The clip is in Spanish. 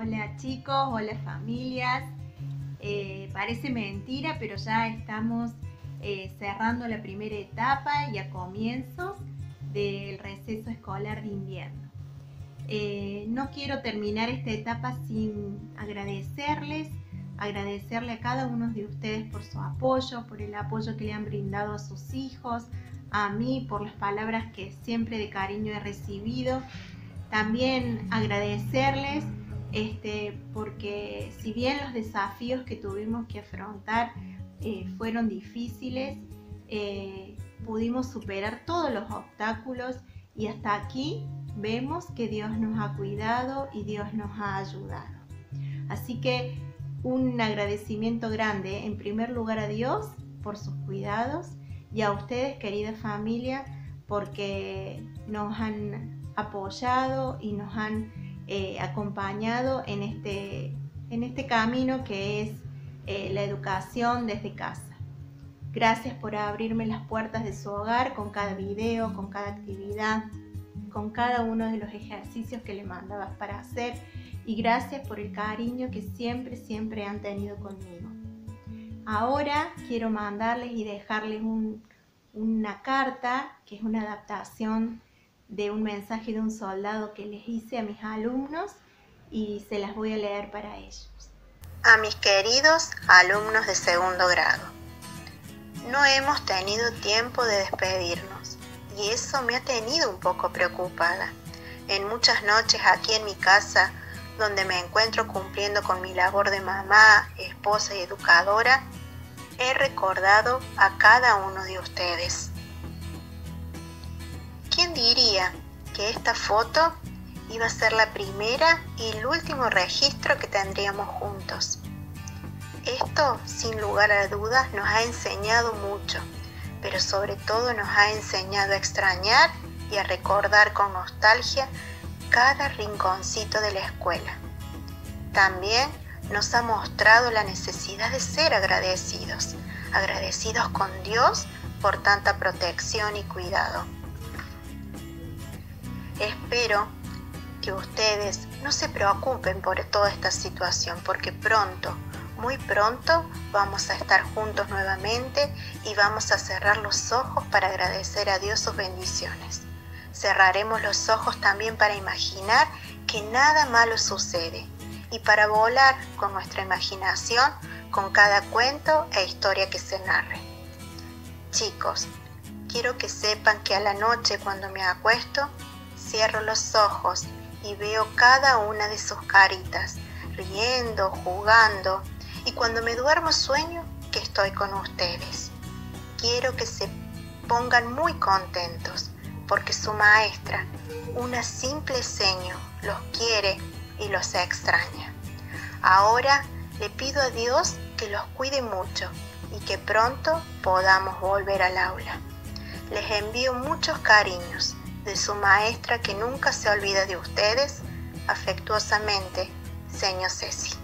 Hola chicos, hola familias. Eh, parece mentira, pero ya estamos eh, cerrando la primera etapa y a comienzos del receso escolar de invierno. Eh, no quiero terminar esta etapa sin agradecerles, agradecerle a cada uno de ustedes por su apoyo, por el apoyo que le han brindado a sus hijos, a mí, por las palabras que siempre de cariño he recibido. También agradecerles este, porque si bien los desafíos que tuvimos que afrontar eh, fueron difíciles, eh, pudimos superar todos los obstáculos y hasta aquí vemos que Dios nos ha cuidado y Dios nos ha ayudado. Así que un agradecimiento grande en primer lugar a Dios por sus cuidados y a ustedes, querida familia, porque nos han apoyado y nos han eh, acompañado en este, en este camino que es eh, la educación desde casa. Gracias por abrirme las puertas de su hogar con cada video, con cada actividad, con cada uno de los ejercicios que le mandabas para hacer y gracias por el cariño que siempre, siempre han tenido conmigo. Ahora quiero mandarles y dejarles una carta que es una adaptación de un mensaje de un soldado que les hice a mis alumnos y se las voy a leer para ellos. A mis queridos alumnos de segundo grado, no hemos tenido tiempo de despedirnos y eso me ha tenido un poco preocupada. En muchas noches aquí en mi casa, donde me encuentro cumpliendo con mi labor de mamá, esposa y educadora, he recordado a cada uno de ustedes. ¿Quién diría que esta foto iba a ser la primera y el último registro que tendríamos juntos? Esto, sin lugar a dudas, nos ha enseñado mucho, pero sobre todo nos ha enseñado a extrañar y a recordar con nostalgia cada rinconcito de la escuela. También nos ha mostrado la necesidad de ser agradecidos, agradecidos con Dios por tanta protección y cuidado. Espero que ustedes no se preocupen por toda esta situación porque pronto, muy pronto vamos a estar juntos nuevamente y vamos a cerrar los ojos para agradecer a Dios sus bendiciones. Cerraremos los ojos también para imaginar que nada malo sucede y para volar con nuestra imaginación con cada cuento e historia que se narre. Chicos, quiero que sepan que a la noche cuando me acuesto, cierro los ojos y veo cada una de sus caritas, riendo, jugando, y cuando me duermo sueño que estoy con ustedes. Quiero que se pongan muy contentos porque su maestra, una simple seño, los quiere y los extraña. Ahora le pido a Dios que los cuide mucho y que pronto podamos volver al aula. Les envío muchos cariños de su maestra que nunca se olvida de ustedes, afectuosamente, señor Ceci.